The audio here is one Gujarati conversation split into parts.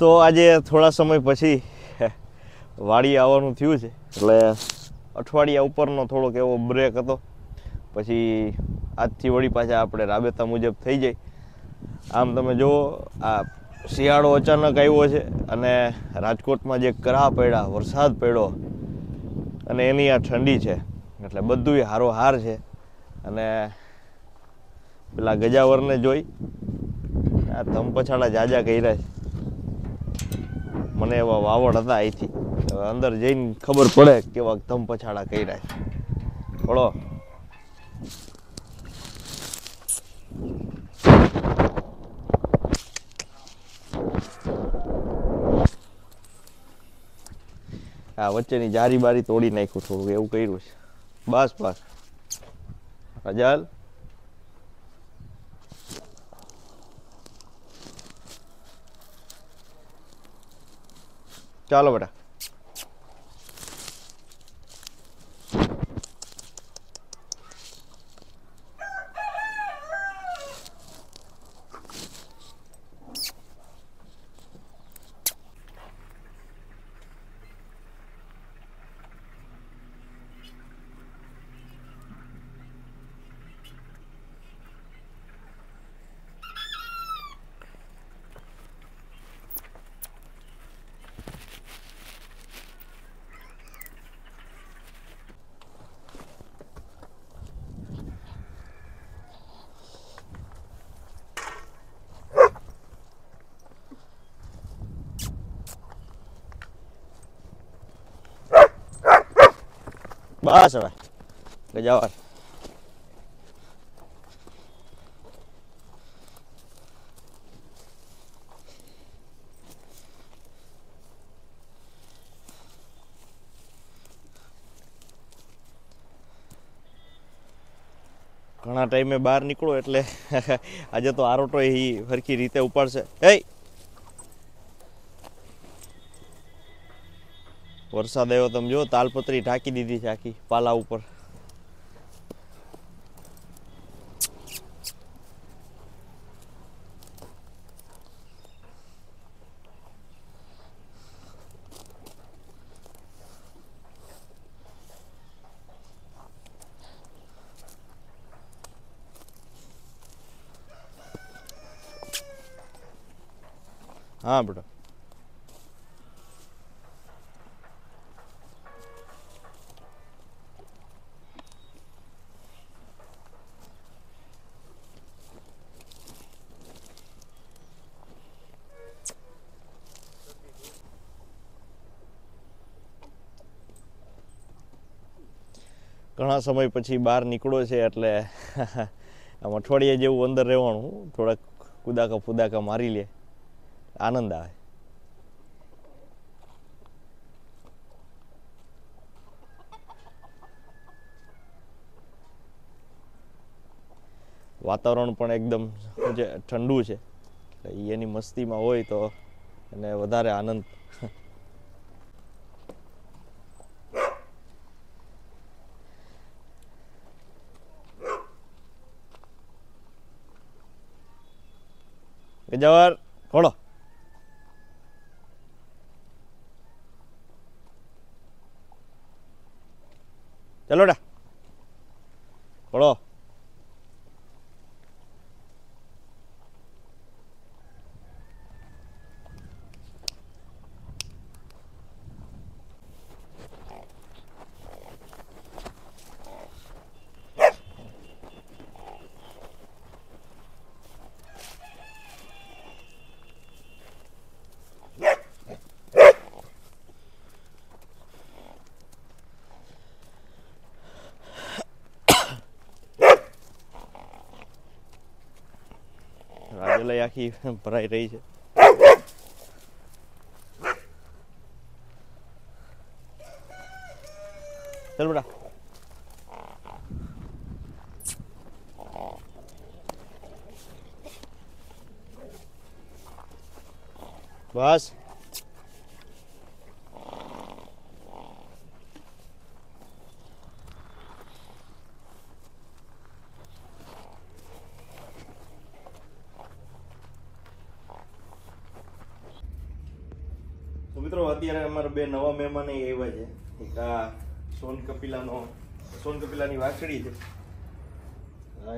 તો આજે થોડા સમય પછી વાડી આવવાનું થયું છે. એટલે અઠવાડિયા ઉપરનો થોડોક એવો બ્રેક હતો. પછી આજથી વળી પાછા આપણે રાબેતા મુજબ થઈ જાય આમ તમે જુઓ, આ શિયાળો અચાનક આવ્યો છે અને રાજકોટમાં જે કરા પડ્યા, વરસાદ પડ્યો અને એની આ ઠંડી છે. એટલે બધુંય હારો હાર છે. અને પેલા ગજાવરને જોઈ, આ ધમપછાડા જાજા કર્યા છે. મને એવા વાવડ હતા અહીંથી. અંદર જઈને ખબર પડે કેવા ધમ પછાડા કર્યા છે. પડો આ વચ્ચેની જારી બારી તોડી નાખ્યું થોડું એવું કર્યું છે. બસ બસ. રજાલ ચાલો બેટા બસ હવે. જવા. ઘણા ટાઈમે બહાર નીકળો એટલે આજે તો આરોટો એ ફરકી રીતે ઉપાડશે. એ વરસાદ આવ્યો તમે જો તાલપત્રી ઢાંકી દીધી છે આખી પાલા ઉપર. હા બેટા. ઘણા સમય પછી બહાર નીકળો છે એટલે આમ અઠવાડિયા જેવું અંદર રહેવાનું, થોડાક કુદાકા ફુદાકા મારી લે. આનંદ આવે. વાતાવરણ પણ એકદમ જે ઠંડુ છે. એટલે એની મસ્તીમાં હોય તો એને વધારે આનંદ. ગજાવર ખોડો ચલો ડા. રાજલય આખી ભરાઈ રહી છે. ચાલ બેટા. બસ. મિત્રો, અત્યારે અમારા બે નવા મહેમાન આવ્યા છે. એક આ સોન કપિલાનો, સોન કપિલાની વાછડી છે.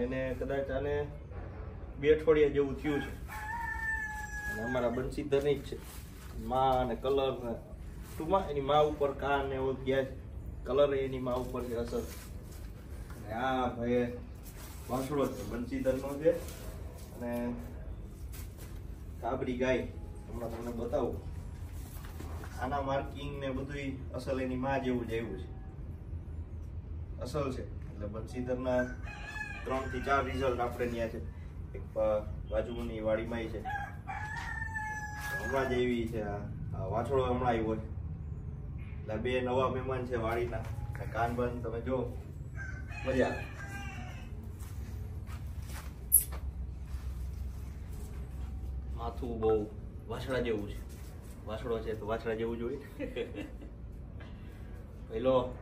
એને કદાચ આને બે અઠવાડિયા જેવું થયું છે. અને અમારા બંસીધરની જ છે. માં અને કલર ટૂંકમાં એની મા ઉપર કાન ને એવું ગયા છે. કલર એની મા ઉપર છે અસર અને આ ભાઈ વાંસળો છે બંશીધરનો છે. અને કાબરી ગાય, હમણાં તમને બતાવું. આના માર્કિંગ ને બધું અસલ એની માં જેવું જ આવ્યું છે. અસલ છે. એટલે બંસીધરના ત્રણથી ચાર રિઝલ્ટ આપણે ત્યાં છે. એક બાજુની વાડીમાં છે. હમણાં જ એવી છે આ. વાછડો હમણાં આવ્યો છે એટલે બે નવા મહેમાન છે વાડીના. આ કાન બાન તમે જો મજા માથું બહુ વાછડા જેવું છે. વાછડો છે તો વાછડા જેવું જોઈએ. પેલો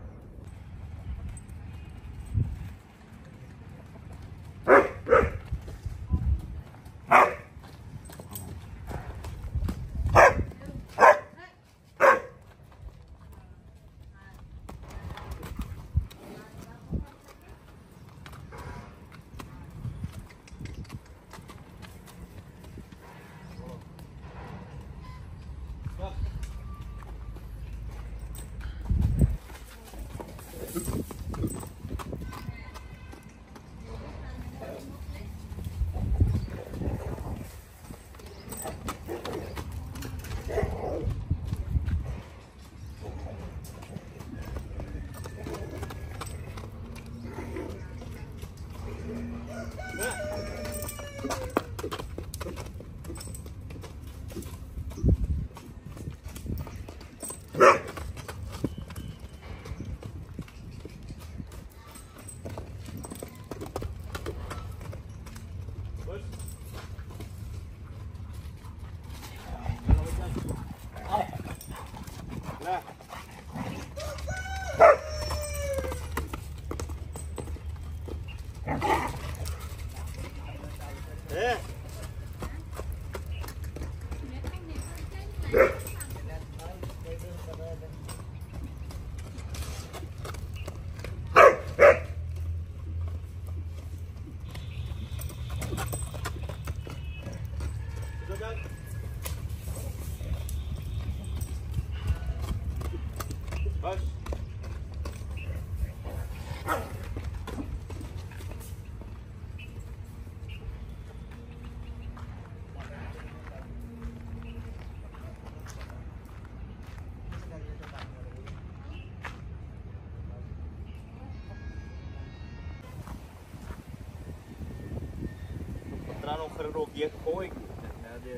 પતરાનો ખરેરો ગેસ ખોવાઈ ગયો. એટલે આજે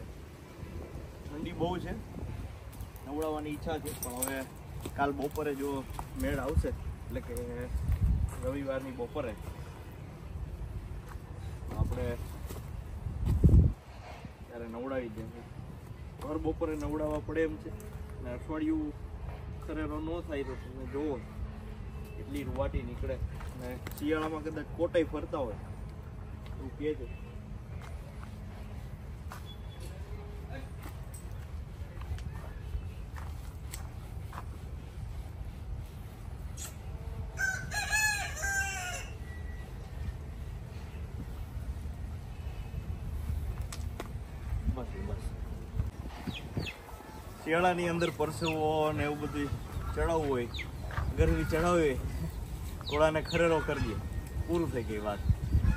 ઠંડી બહુ છે. નવડાવવાની ઈચ્છા છે પણ હવે કાલ બપોરે જો મેળ આવશે એટલે કે રવિવારની બપોરે. આપણે ત્યારે નવડાવી દઈએ ભર બપોરે નવડાવવા પડે એમ છે. અને અઠવાડિયું ખરેરો ન થાય તો તમે જોવો એટલી રૂવાટી નીકળે. અને શિયાળામાં કદાચ કોટાઈ ફરતા હોય એવું કહે છે બસ બસ શિયાળાની અંદર પરસેવો ને એવું બધું ચડાવવું હોય ગરમી ચડાવીએ ઘોડાને ખરેરો કરી દે. પૂરું થઈ ગઈ વાત.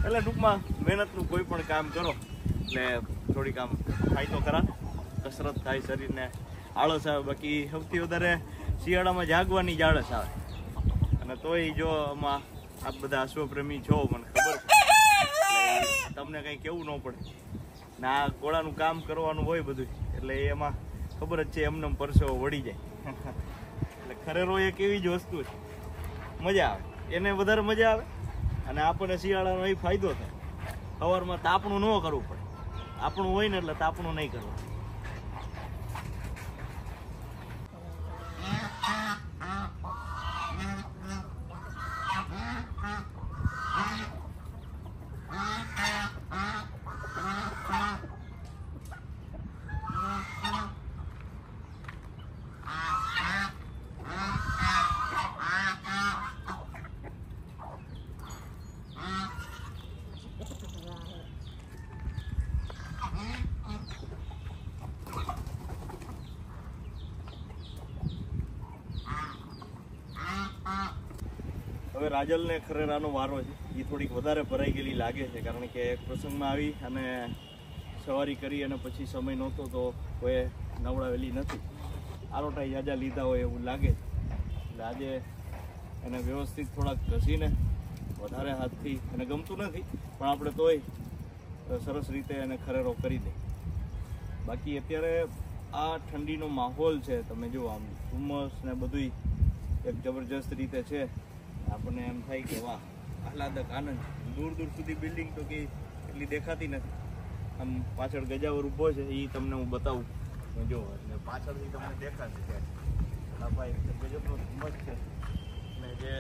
એટલે ટૂંકમાં મહેનતનું કોઈ પણ કામ કરો એટલે થોડીક આમ તો ખરા. કસરત થાય શરીરને. આળસ આવે, બાકી સૌથી વધારે શિયાળામાં જાગવાની જ આળસ આવે. અને તોય જો આમાં આપ બધા અશ્વપ્રેમી છો, મને ખબર છે. તમને કંઈ કેવું ન પડે. ના ઘોડાનું કામ કરવાનું હોય બધું એટલે એમાં ખબર જ છે એમને પરસેવો વળી જાય. એટલે ખરેરો એક એવી જ વસ્તુ છે. મજા આવે. એને વધારે મજા આવે અને આપણને શિયાળાનો એ ફાયદો થાય. સવારમાં તાપણું ન કરવું પડે. આપણું હોય ને એટલે તાપણું નહીં કરવું. રાજલને ખરેરાનો વારો છે. એ થોડીક વધારે ભરાઈ ગયેલી લાગે છે, કારણ કે એક પ્રસંગમાં આવી અને સવારી કરી અને પછી સમય નહોતો તો કોઈ નવડાવેલી નથી. આરોટા યાજા લીધા હોય એવું લાગે એટલે આજે એને વ્યવસ્થિત થોડાક ઘસીને વધારે હાથથી એને ગમતું નથી, પણ આપણે તોય સરસ રીતે એને ખરેરો કરી દે. બાકી અત્યારે આ ઠંડીનો માહોલ છે, તમે જુઓ આમ ધુમ્મસ ને બધુંય એક જબરજસ્ત રીતે છે. આપણને એમ થાય કે વાહ, આહલાદક આનંદ. દૂર દૂર સુધી બિલ્ડિંગ તો કે એટલી દેખાતી નથી. આમ પાછળ ગજાવર ઊભો છે એ તમને હું બતાવું. જો એટલે પાછળથી તમને દેખાશે કે આ ભાઈ ગજબનો ધુમ્મસ છે. અને જે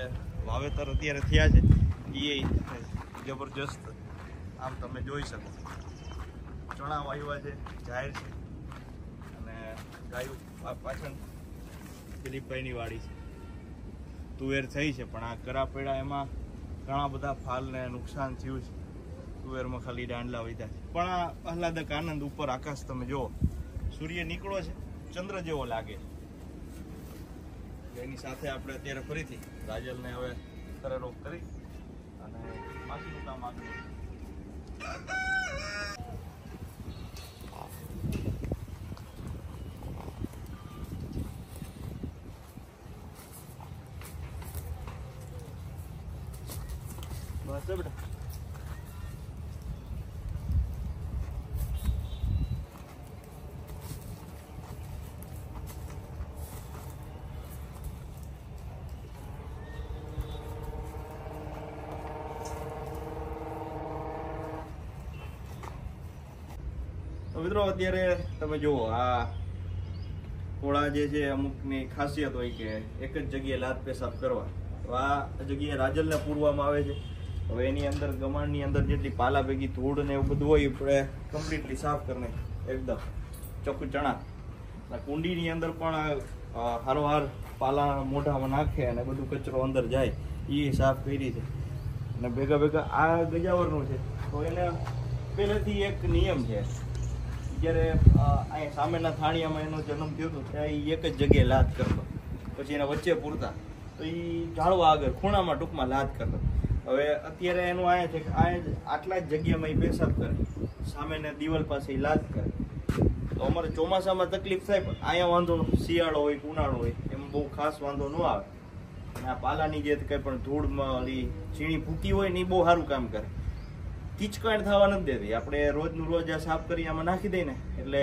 વાવેતર અત્યારે થયા છે એ જબરજસ્ત. આમ તમે જોઈ શકો. ચણા વાયુવા છે જાહેર છે. અને ગાયું પાછળ દિલીપભાઈની વાડી છે. તુવેર થઈ છે, પણ આ કરાપેડા એમાં ઘણા બધા ફાલને નુકસાન થયું છે. તુવેરમાં ખાલી દાંડલા વધ્યા છે. પણ આ આહલાદક આનંદ ઉપર આકાશ તમે જુઓ, સૂર્ય નીકળો છે, ચંદ્ર જેવો લાગે એની સાથે આપણે અત્યારે ફરીથી ગાજલને હવે રોગ કરી અને બાકીનું કામ આગળ બસ હે બેટા તો મિત્રો, અત્યારે તમે જુઓ, આ ઘોડા જે છે, અમુકની ખાસિયત હોય કે એક જ જગ્યાએ લાત પેશાબ કરવા. તો આ જગ્યાએ રાજલને પૂરવામાં આવે છે. હવે એની અંદર, ગમાણની અંદર જેટલી પાલા ભેગી ધૂળ ને એવું બધું હોય આપણે કમ્પ્લીટલી સાફ કરીને એકદમ ચોખ્ખું ચણા કુંડીની અંદર પણ હારોહાર પાલા મોઢામાં નાખે અને બધું કચરો અંદર જાય એ સાફ કરી છે. અને ભેગા ભેગા આ ગજાવરનું છે. તો એને પહેલેથી એક નિયમ છે. જ્યારે અહીંયા સામેના થાણિયામાં એનો જન્મ થયો હતો ત્યાં એ એક જ જગ્યાએ લાત કરતો. પછી એના વચ્ચે પૂરતા. તો એ ઝાડવા આગળ, ખૂણામાં ટૂંકમાં લાત કરતો. હવે અત્યારે એનું આયા છે કે આ આટલા જ જગ્યામાં એ પેશાબ કરે. સામેને દિવાલ પાસે એ લાત કરે. તો અમારે ચોમાસામાં તકલીફ થાય, પણ અહીંયા વાંધો શિયાળો હોય ઉનાળો હોય, એમ બહુ ખાસ વાંધો ન આવે. આ પાલાની જે કંઈ પણ ધૂળમાં ઓલી ઝીણી ફૂટી હોય ને એ બહુ સારું કામ કરે. કિચકણ થવા નથી. દેતી આપણે રોજનું રોજ આ સાફ કરી આમાં નાખી દઈએ ને, એટલે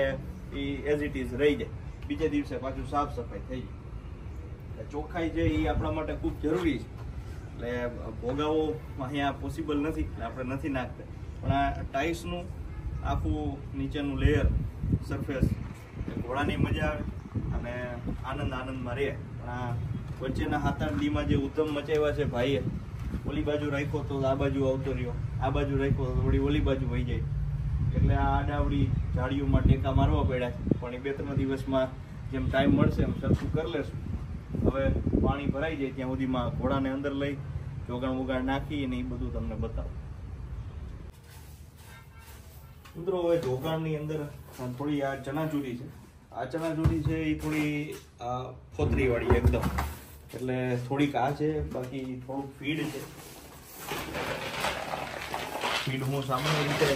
એ એઝ ઇટ ઇઝ રહી જાય. બીજા દિવસે પાછું સાફ સફાઈ થઈ જાય. ચોખ્ખાઈ છે એ આપણા માટે ખૂબ જરૂરી છે. એટલે ભોગાવો અહીંયા પોસિબલ નથી, એટલે આપણે નથી નાખતા. પણ આ ટાઇલ્સનું આખું નીચેનું લેયર સરફેસ ઘોડાની મજા આવે અને આનંદ આનંદમાં રહે. પણ આ વચ્ચેના હાથ જે ઉધમ મચાવ્યા છે ભાઈએ ઓલી બાજુ રાખ્યો તો આ બાજુ આવતો રહ્યો. આ બાજુ રાખ્યો તો થોડી ઓલી બાજુ વહી જાય. એટલે આ આડાવડી ઝાડીઓમાં ટેકા મારવા પડ્યા છે. પણ એ બે ત્રણ દિવસમાં જેમ ટાઈમ મળશે એમ સરખું કરી લેશું. હવે પાણી ભરાઈ જાય ત્યાં સુધીમાં ઘોડાને અંદર લઈ જોગાણ વોગાણ નાખી અને એ બધું તમને બતાવું. મિત્રો હવે જોગાણની અંદર થોડી આ ચણાચૂરી છે. આ ચણાચૂરી છે એ થોડી, આ ફોતરી વાળી એકદમ. એટલે થોડીક આ છે, બાકી થોડુંક ફીડ છે. ફીડ હું સામાન્ય રીતે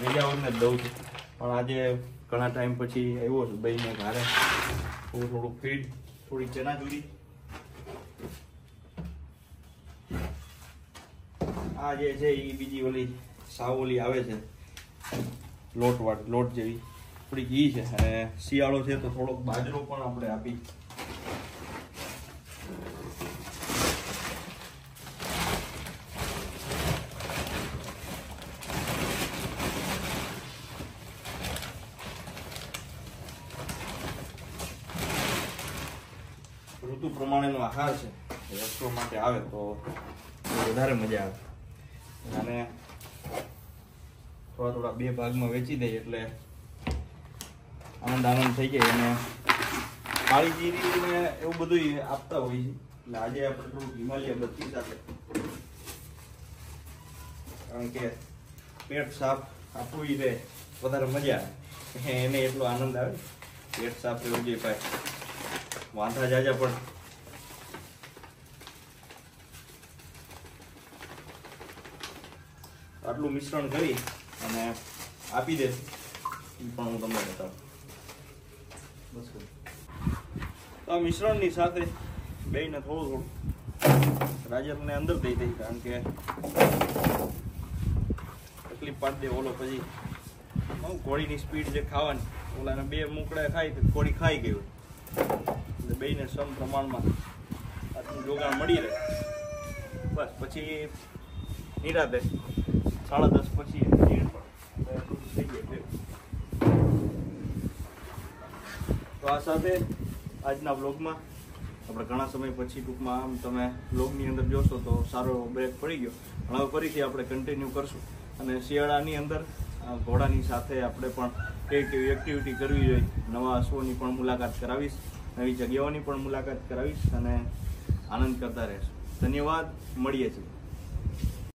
વેજાવરને જ દઉં છું. પણ આજે ઘણા ટાઈમ પછી આવ્યો છું ભાઈને ઘરે. થોડું થોડું ફીડ થોડી ચણાચૂરી આ જે છે એ બીજી ઓલી સાવ ઓલી આવે છે. લોટ વાળી લોટ જેવી. થોડીક ઈ છે અને શિયાળો છે તો થોડોક બાજરો પણ આપણે આપી. ઋતુ પ્રમાણેનો આહાર છે, એ રસ્તો માટે આવે તો વધારે મજા આવે. અને થોડા થોડા બે ભાગમાં વેચી દઈએ એટલે આનંદ આનંદ થઈ જાય અને કાળી જીરી એવું બધું આપતા હોય છે એટલે આજે આપણે થોડુંક હિમાલય બચી સાથે કારણ કે પેટ સાફ આપવું રહે વધારે મજા આવે. એને એટલો આનંદ આવે. પેટ સાફ રહેવું જોઈએ ભાઈ વાંધા જાજા પણ. આટલું મિશ્રણ કરી અને આપી દે. પણ હું તમને બતાવું. તો આ મિશ્રણની સાથે બેને થોડું થોડું રાજરને અંદર દઈ દઈ, કારણ કે તકલીફ પાડી દે ઓલો પછી. ઘોડીની સ્પીડ જે ખાવાની. ઓલાને બે મૂકડા ખાઈ, તો ઘોડી ખાઈ ગયું એટલે બેને સમ પ્રમાણમાં આટલું જોગાણ મળી રહે. બસ, પછી નિરાતે સાડા દસ પછી થઈ જાય તો આ સાથે આજના બ્લોગમાં આપણે ઘણા સમય પછી ટૂંકમાં આમ તમે બ્લોગની અંદર જોશો તો સારો બ્રેક પડી ગયો. પણ હવે ફરીથી આપણે કન્ટિન્યુ કરશું. અને શિયાળાની અંદર ઘોડાની સાથે આપણે પણ કેવી એક્ટિવિટી કરવી જોઈએ. નવા શોની પણ મુલાકાત કરાવીશ. નવી જગ્યાઓની પણ મુલાકાત કરાવીશ અને આનંદ કરતા રહેશું. ધન્યવાદ. મળીએ છીએ.